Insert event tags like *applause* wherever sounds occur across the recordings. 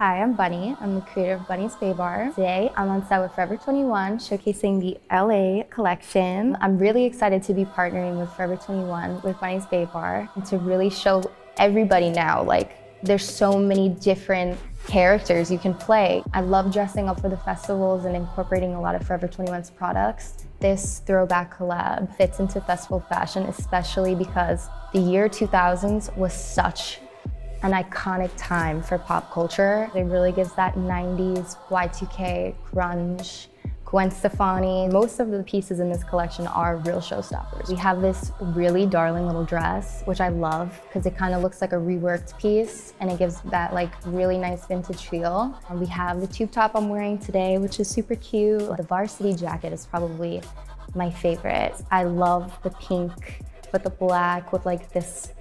Hi, I'm Bunny. I'm the creator of Bunny's Bae Bar. Today, I'm on set with Forever 21, showcasing the LA collection. I'm really excited to be partnering with Forever 21 with Bunny's Bae Bar and to really show everybody now, like, there's so many different characters you can play. I love dressing up for the festivals and incorporating a lot of Forever 21's products. This throwback collab fits into festival fashion, especially because the year 2000s was such an iconic time for pop culture. It really gives that 90s Y2K grunge, Gwen Stefani. Most of the pieces in this collection are real showstoppers. We have this really darling little dress, which I love because it kind of looks like a reworked piece and it gives that like really nice vintage feel. And we have the tube top I'm wearing today, which is super cute. The varsity jacket is probably my favorite. I love the pink with the black with like this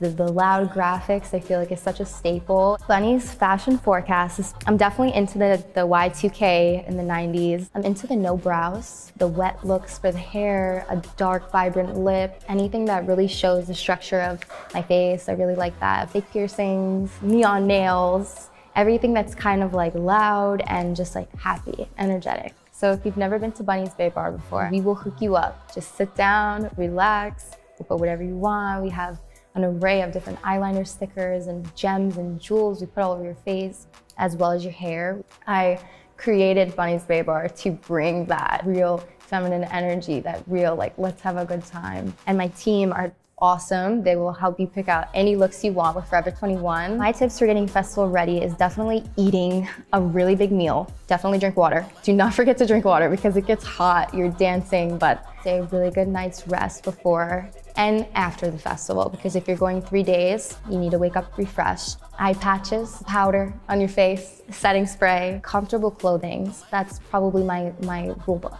the, the, loud graphics, I feel like is such a staple. Bunny's fashion forecast is, I'm definitely into the, the Y2K in the 90s. I'm into the no brows, the wet looks for the hair, a dark, vibrant lip, anything that really shows the structure of my face. I really like that. Fake piercings, neon nails, everything that's kind of like loud and just like happy, energetic. So if you've never been to Bunny's Bae Bar before, we will hook you up. Just sit down, relax, put whatever you want. We have an array of different eyeliner stickers and gems and jewels we put all over your face, as well as your hair. I created Bunny's Bae Bar to bring that real feminine energy, that real, like, let's have a good time. And my team are awesome. They will help you pick out any looks you want with Forever 21. My tips for getting festival ready is definitely eating a really big meal. Definitely drink water. Do not *laughs* forget to drink water because it gets hot, you're dancing, but a really good night's rest before and after the festival because if you're going three days, you need to wake up refreshed. Eye patches, powder on your face, setting spray, comfortable clothing. That's probably my, my rule book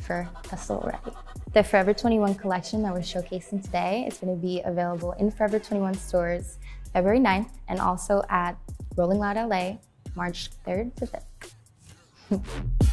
for festival ready. The Forever 21 collection that we're showcasing today is going to be available in Forever 21 stores February 9th and also at Rolling Loud LA March 3rd to 5th. *laughs*